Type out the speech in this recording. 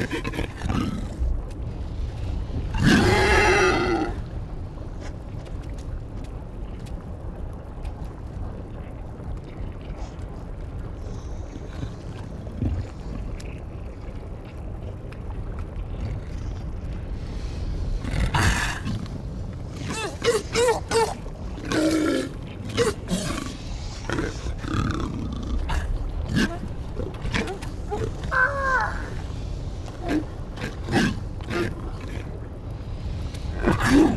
Yeah. Ugh.